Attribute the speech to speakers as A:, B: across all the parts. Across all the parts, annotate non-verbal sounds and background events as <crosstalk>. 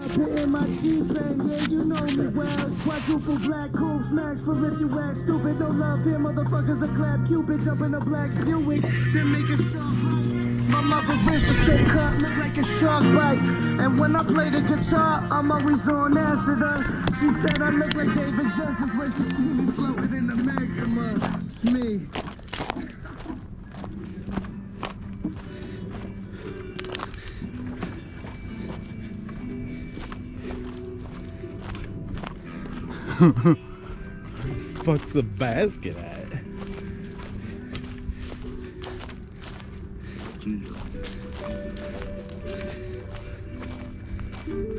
A: Hitting my G-Bang, yeah, you know me well. Quadruple black cool smacks for if you act stupid. No love here, motherfuckers a clap cupid. Jump in a black Buick, then make a sharp. My mother wrist is so cut, look like a shark bite. And when I play the guitar, I'm always on acid. Uh. She said I look like David Justice when she see me floating in the Maxima. It's me. <laughs>
B: Fuck's the basket at?
C: I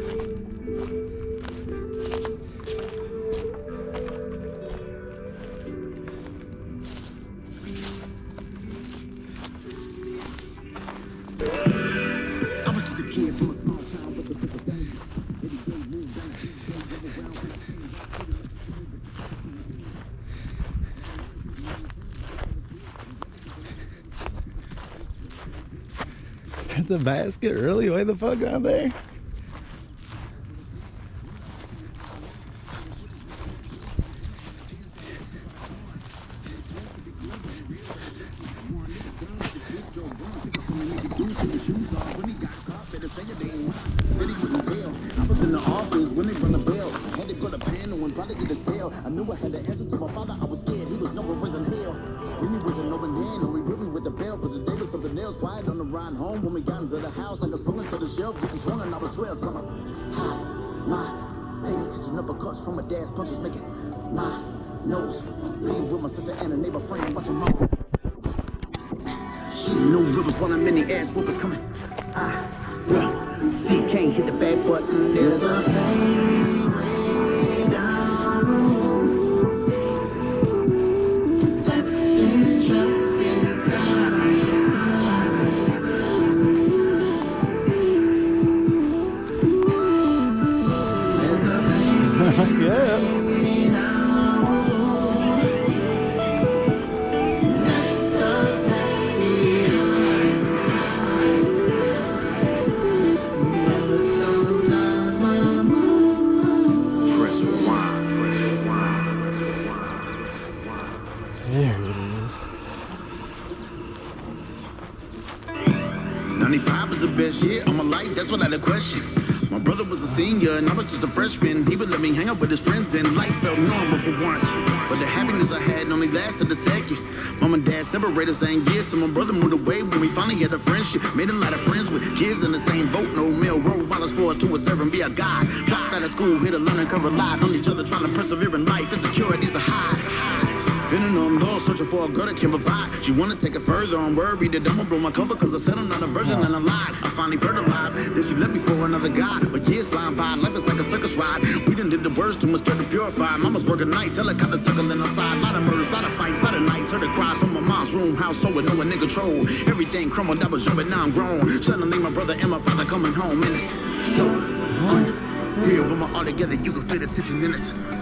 C: <laughs>
B: The basket really way the fuck out there?
C: When they run the probably get a spell. I knew I had to answer to my father. I was scared. He was no prison hell. Hit me with an open hand, or he whipped me with the bell. But today was something else. Quiet on the ride home. When we got into the house, I got swung into the shelf. Getting swung and I was 12. Summer. High, my face. Catching uppercuts from my dad's punches. Making my nose bleed with my sister and a neighbor friend. Watching my she knew it one of many ass whoopers coming. Ah, well, see, can't hit the back button. There's 95 was the best year of my life, that's without a question. My brother was a senior and I was just a freshman. He would let me hang out with his friends and life felt normal for once. But the happiness I had only lasted a second. Mom and dad separated same year, so my brother moved away when we finally had a friendship. Made a lot of friends with kids in the same boat. No road, while us for us to a serve and be a guy. Dropped out of school, hit a learning curve, relied on each other, trying to persevere in life. Insecurities are high. Feeling on low, searching for a girl that can provide. She wanna take it further, I'm worried that I'ma blow my cover Cause I said I'm not a virgin and I lied. I finally fertilized, then she left me for another guy. But years flying by, life is like a circus ride. We done did the worst, too much dirt to purify. Mama's working nights, helicopter circling outside. Lot of murders, lot of fights, lot of nights. Heard the cries from my mom's room, house so with no one nigga troll. Everything crumbled, I was young, but now I'm grown. Suddenly my brother and my father coming home, and it's so unreal. When we're all together, you can feel the tension in us.